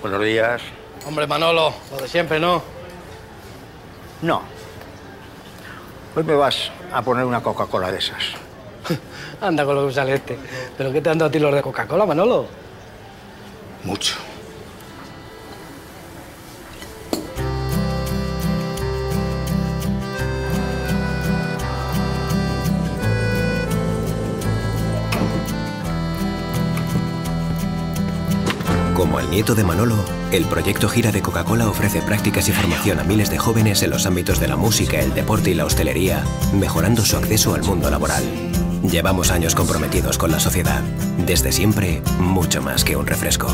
Buenos días. Hombre, Manolo, lo de siempre, ¿no? No. Hoy me vas a poner una Coca-Cola de esas. Anda con lo que sale este. ¿Pero qué te han dado a ti los de Coca-Cola, Manolo? Mucho. Como el nieto de Manolo, el proyecto Gira de Coca-Cola ofrece prácticas y formación a miles de jóvenes en los ámbitos de la música, el deporte y la hostelería, mejorando su acceso al mundo laboral. Llevamos años comprometidos con la sociedad. Desde siempre, mucho más que un refresco.